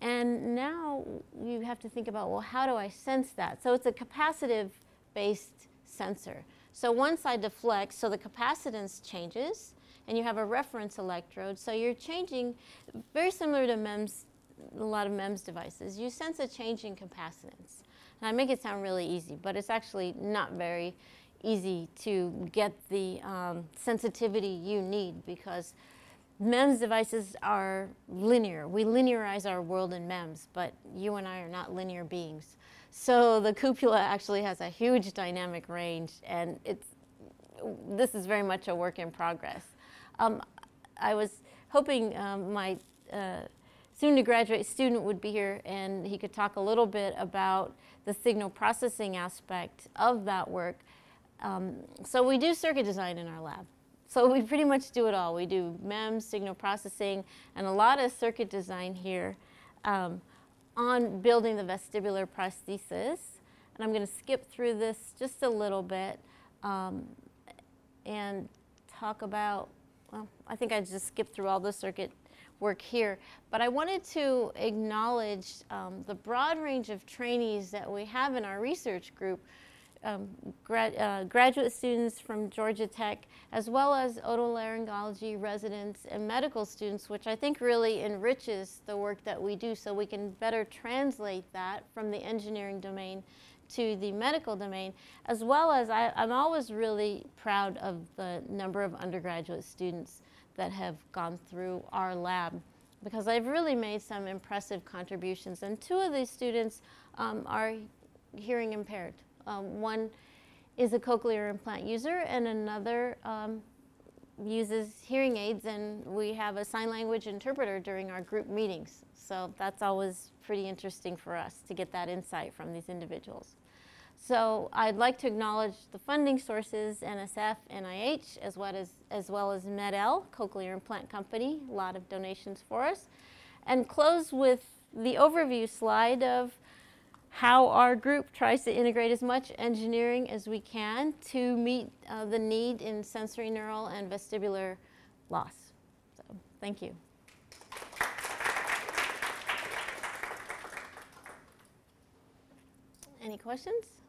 and now you have to think about, well, how do I sense that? So it's a capacitive-based sensor. So once I deflect, so the capacitance changes, and you have a reference electrode. So you're changing, very similar to MEMS, a lot of MEMS devices. You sense a change in capacitance. And I make it sound really easy, but it's actually not very easy to get the um, sensitivity you need because MEMS devices are linear. We linearize our world in MEMS, but you and I are not linear beings. So the cupula actually has a huge dynamic range, and it's, this is very much a work in progress. Um, I was hoping um, my uh, soon to graduate student would be here and he could talk a little bit about the signal processing aspect of that work. Um, so we do circuit design in our lab. So we pretty much do it all. We do MEMS, signal processing, and a lot of circuit design here um, on building the vestibular prosthesis. And I'm going to skip through this just a little bit um, and talk about, well, I think I just skipped through all the circuit work here. But I wanted to acknowledge um, the broad range of trainees that we have in our research group um, uh, graduate students from Georgia Tech, as well as otolaryngology residents and medical students, which I think really enriches the work that we do so we can better translate that from the engineering domain to the medical domain, as well as I, I'm always really proud of the number of undergraduate students that have gone through our lab because I've really made some impressive contributions. And two of these students um, are hearing impaired. Um, one is a cochlear implant user and another um, uses hearing aids and we have a sign language interpreter during our group meetings. So that's always pretty interesting for us to get that insight from these individuals. So I'd like to acknowledge the funding sources, NSF, NIH, as well as, as well as MED-EL, Cochlear Implant Company, a lot of donations for us. And close with the overview slide of how our group tries to integrate as much engineering as we can to meet uh, the need in sensorineural and vestibular loss. So thank you. Any questions?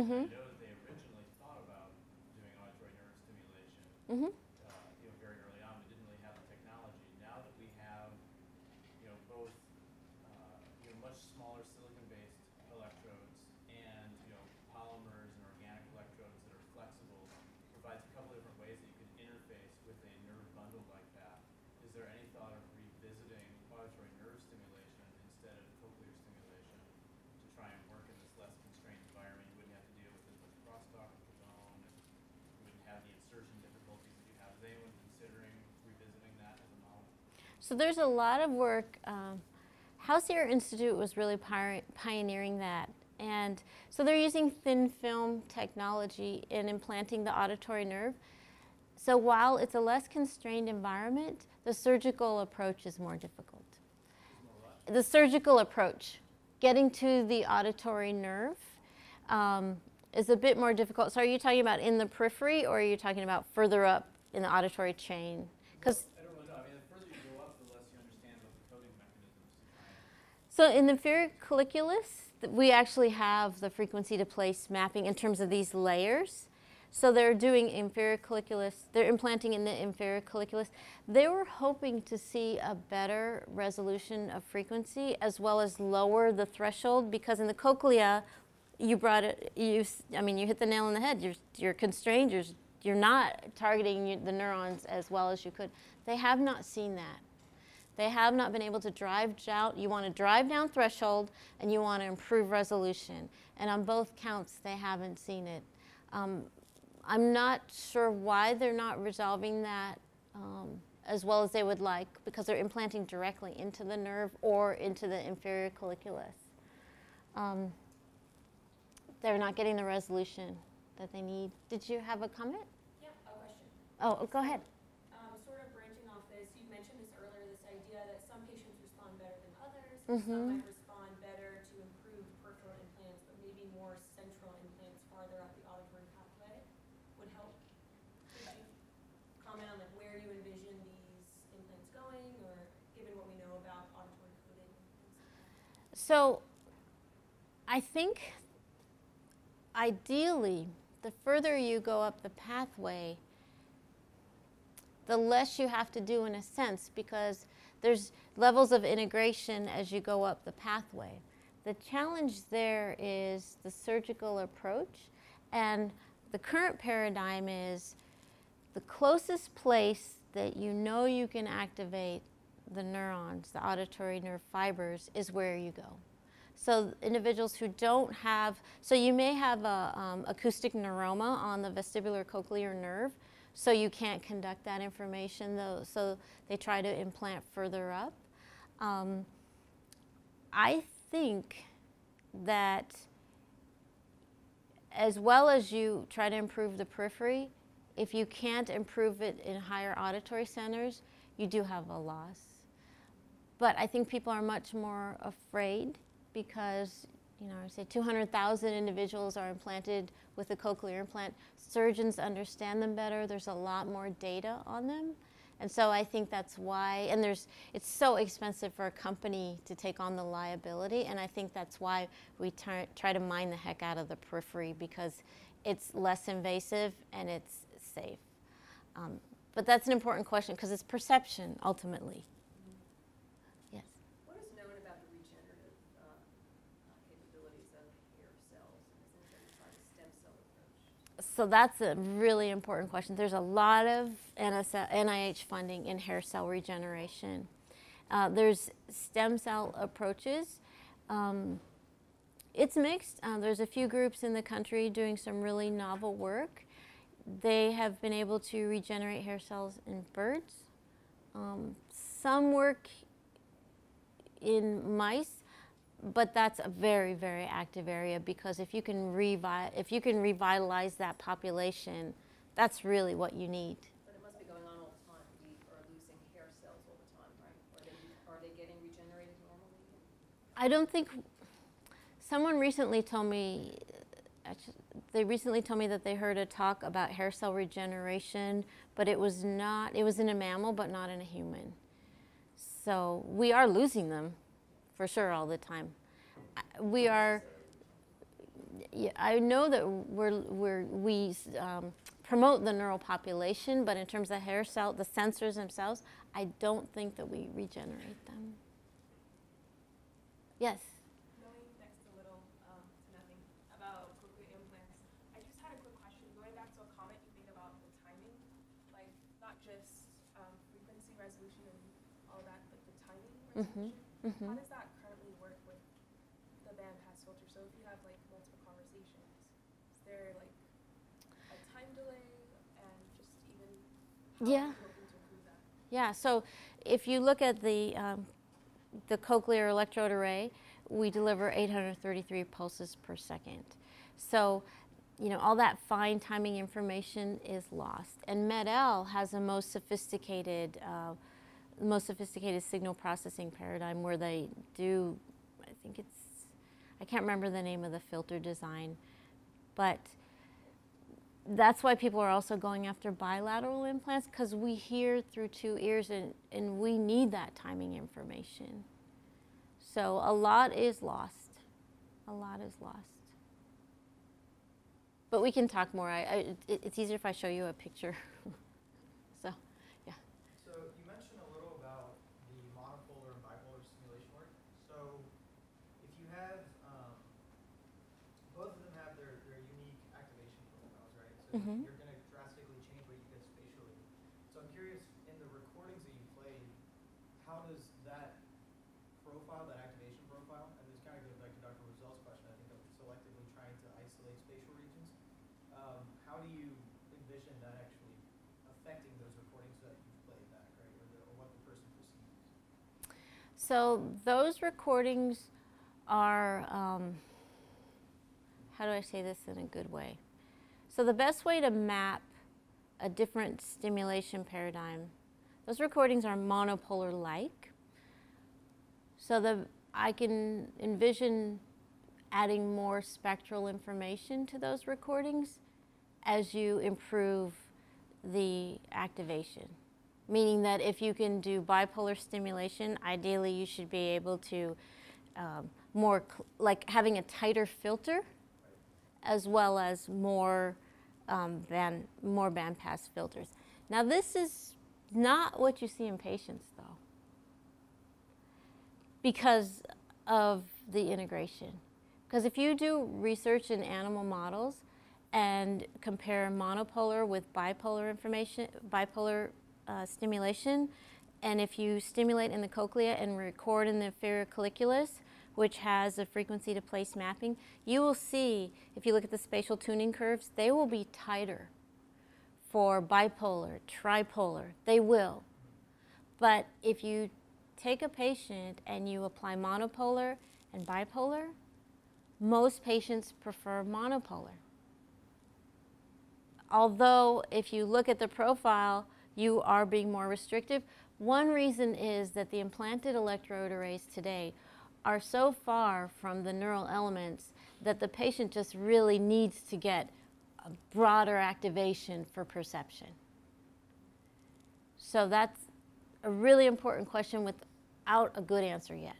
Mm-hmm. I know that they originally thought about doing auditory nerve stimulation mm-hmm. uh, you know, very early on, but didn't really have the technology. Now that we have, you know, both uh, you know, much smaller silicon-based electrodes and you know, polymers and organic electrodes that are flexible, provides a couple different ways that you can interface with a nerve bundle like that. Is there any thought of revisiting auditory nerve stimulation instead of cochlear stimulation to try and work in this less constrained environment? You wouldn't have to deal with as much crosstalk with the zone, and you wouldn't have the insertion difficulties that you have. Is anyone considering revisiting that as a model? So there's a lot of work. Um, House Ear Institute was really pioneering that. And so they're using thin film technology in implanting the auditory nerve. So while it's a less constrained environment, the surgical approach is more difficult. The surgical approach, getting to the auditory nerve, um, is a bit more difficult. So are you talking about in the periphery or are you talking about further up in the auditory chain? Because I don't really know. I mean, the further you go up, the less you understand about the coding mechanisms. So in the inferior colliculus, we actually have the frequency to place mapping in terms of these layers. So they're doing inferior colliculus, they're implanting in the inferior colliculus. They were hoping to see a better resolution of frequency as well as lower the threshold because in the cochlea, you brought it, you, I mean, you hit the nail on the head. You're, you're constrained, you're, you're not targeting the neurons as well as you could. They have not seen that. They have not been able to drive down. You want to drive down threshold, and you want to improve resolution. And on both counts, they haven't seen it. Um, I'm not sure why they're not resolving that um, as well as they would like because they're implanting directly into the nerve or into the inferior colliculus. Um, they're not getting the resolution that they need. Did you have a comment? Yep, a question. Oh, go ahead. Um, sort of branching off this, you mentioned this earlier, this idea that some patients respond better than others. Mhm. Mm-hmm. Some might respond better to improved peripheral implants, but maybe more central implants farther up the auditory pathway would help. Could you comment on like where you envision these implants going, or given what we know about auditory coding and things like that? So, I think ideally, the further you go up the pathway, the less you have to do in a sense because there's levels of integration as you go up the pathway. The challenge there is the surgical approach, and the current paradigm is the closest place that you know you can activate the neurons, the auditory nerve fibers, is where you go. So individuals who don't have, so you may have a um, acoustic neuroma on the vestibulocochlear nerve, so you can't conduct that information. Though, so they try to implant further up. Um, I think that as well as you try to improve the periphery, if you can't improve it in higher auditory centers, you do have a loss. But I think people are much more afraid because, you know, I say 200,000 individuals are implanted with a cochlear implant. Surgeons understand them better. There's a lot more data on them. And so I think that's why, and there's, it's so expensive for a company to take on the liability, and I think that's why we try, to mine the heck out of the periphery because it's less invasive and it's safe. Um, but that's an important question because it's perception ultimately. Yes. What is known about the regenerative uh, uh, capabilities of hair cells and essentially by the stem cell approach? So that's a really important question. There's a lot of NSF, NIH funding in hair cell regeneration. Uh, there's stem cell approaches. Um, it's mixed. Uh, there's a few groups in the country doing some really novel work. They have been able to regenerate hair cells in birds. Um, some work in mice, but that's a very, very active area because if you can revi- if you can revitalize that population, that's really what you need. But it must be going on all the time. We are losing hair cells all the time, right? Are they, are they getting regenerated normally? I don't think someone recently told me they recently told me that they heard a talk about hair cell regeneration, but it was not it was in a mammal but not in a human. So we are losing them for sure all the time. I- We are I know that we're, we're, we um, promote the neural population, but in terms of hair cell, the sensors themselves, I don't think that we regenerate them. Yes. Knowing next to little um, to nothing about cochlear implants, I just had a quick question. Going back to a comment you made about the timing, like not just um, frequency resolution and all that, but the timing resolution. How does that currently work with the bandpass filter? So if you have like multiple conversations, is there like a time delay and just even how Yeah. Yeah, so if you look at the, um, the cochlear electrode array, we deliver 833 pulses per second. So, you know, all that fine timing information is lost. And MED-EL has the most sophisticated, uh, most sophisticated signal processing paradigm where they do, I think it's, I can't remember the name of the filter design, but that's why people are also going after bilateral implants because we hear through two ears and, and we need that timing information. So a lot is lost. A lot is lost. But we can talk more. I, I, it, it's easier if I show you a picture. so, yeah. So you mentioned a little about the monopolar and bipolar stimulation work. So if you have, um, both of them have their, their unique activation profiles, right? So Mhm. you're going to drastically change what you get spatially. So I'm curious, in the recordings that you played, how does that profile, that activation profile, and this kind of goes back to Dr. Rozel's question, I think of selectively trying to isolate spatial regions. Um, how do you envision that actually affecting those recordings that you've played back, right, or, the, or what the person perceives? So those recordings are, um, how do I say this in a good way? So the best way to map a different stimulation paradigm, those recordings are monopolar-like. So the I can envision adding more spectral information to those recordings as you improve the activation. Meaning that if you can do bipolar stimulation, ideally you should be able to um, more like having a tighter filter as well as more um, band more bandpass filters. Now this is not what you see in patients though because of the integration. Because if you do research in animal models and compare monopolar with bipolar information, bipolar uh, stimulation, and if you stimulate in the cochlea and record in the inferior colliculus, which has a frequency to place mapping, you will see, if you look at the spatial tuning curves, they will be tighter for bipolar, tripolar. They will. But if you take a patient and you apply monopolar and bipolar, most patients prefer monopolar. Although, if you look at the profile, you are being more restrictive. One reason is that the implanted electrode arrays today are so far from the neural elements that the patient just really needs to get a broader activation for perception. So that's a really important question without a good answer yet.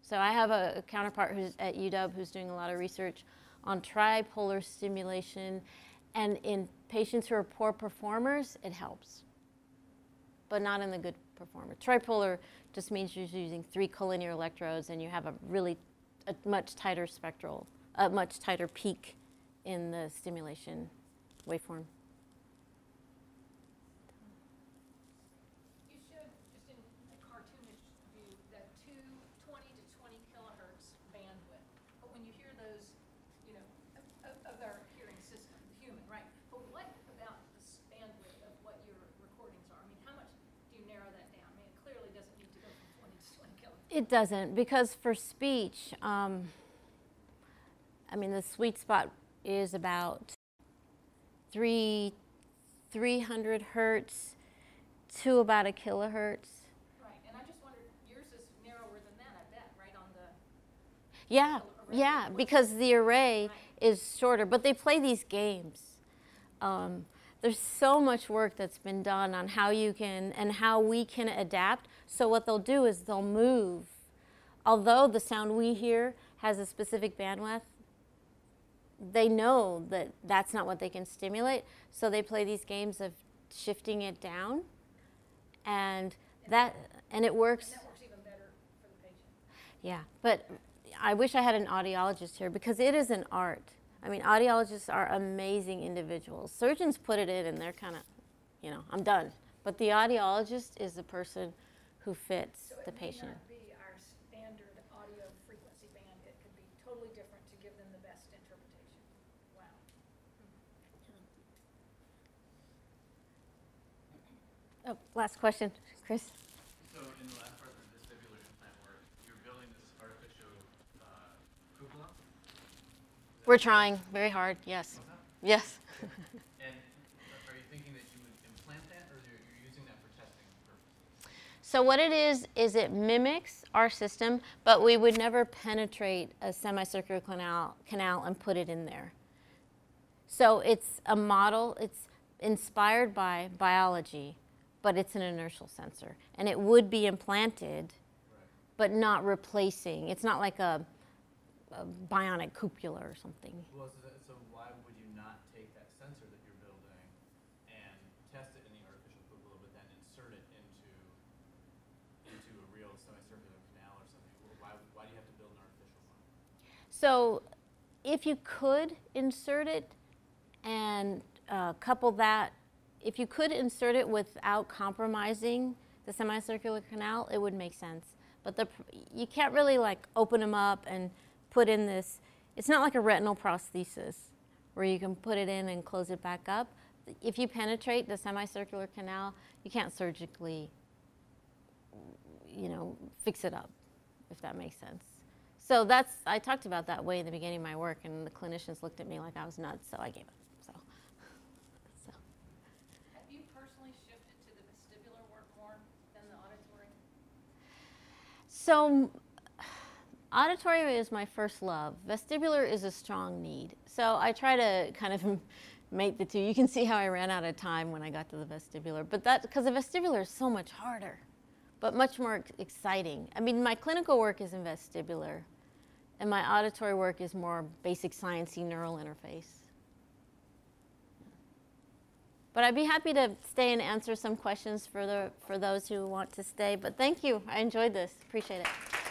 So I have a, counterpart who's at UW who's doing a lot of research on tripolar stimulation, and in patients who are poor performers, it helps, but not in the good performer. Tripolar just means you're using three collinear electrodes and you have a really a much tighter spectral, a much tighter peak in the stimulation waveform. You showed, just in a cartoonish view, that two, twenty to twenty kilohertz bandwidth. But when you hear those, you know, of, of our hearing system, the human, right? But what about the s- bandwidth of what your recordings are? I mean, how much do you narrow that down? I mean, it clearly doesn't need to go from twenty to twenty kilohertz. It doesn't, because for speech, um, I mean, the sweet spot is about three, 300 hertz to about a kilohertz. Right, and I just wondered, yours is narrower than that, I bet, right on the, Yeah, array. yeah, because the array Right. is shorter, but they play these games. Um, there's so much work that's been done on how you can and how we can adapt. So what they'll do is they'll move. Although the sound we hear has a specific bandwidth, they know that that's not what they can stimulate. So they play these games of shifting it down, and that and it works. and that works even better for the patient. Yeah, but I wish I had an audiologist here because it is an art. I mean, audiologists are amazing individuals. Surgeons put it in and they're kind of, you know, I'm done. But the audiologist is the person who fits So the it may patient. not be our standard audio frequency band, it could be totally different to give them the best interpretation. Wow. Oh, last question, Chris. So in the last part of the vestibular implant work, you're building this artificial uh, cupula? We're trying very hard, yes. Yes. And are you thinking that you would implant that, or you're, you're using that for testing purposes? So what it is is it mimics our system, but we would never penetrate a semicircular canal, canal and put it in there. So it's a model. It's inspired by biology, but it's an inertial sensor, and it would be implanted, but not replacing. It's not like a, a bionic cupula or something. Well, so, that, so why would you not take that sensor that you're building and test it in the artificial cupula, but then insert it into into a real semicircular canal or something? Well, why, would- why do you have to build an artificial one? So, if you could insert it and uh, couple that, if you could insert it without compromising the semicircular canal, it would make sense. But the, you can't really like open them up and put in this, it's not like a retinal prosthesis where you can put it in and close it back up. If you penetrate the semicircular canal, you can't surgically, you know, fix it up, if that makes sense. So that's, I talked about that way in the beginning of my work, and the clinicians looked at me like I was nuts, so I gave up. So, so. Have you personally shifted to the vestibular work more than the auditory? So, auditory is my first love. Vestibular is a strong need. So, I try to kind of make the two. You can see how I ran out of time when I got to the vestibular, but that because the vestibular is so much harder, but much more exciting. I mean, my clinical work is in vestibular, and my auditory work is more basic sciencey neural interface. But I'd be happy to stay and answer some questions for the for those who want to stay. But thank you. I enjoyed this. Appreciate it.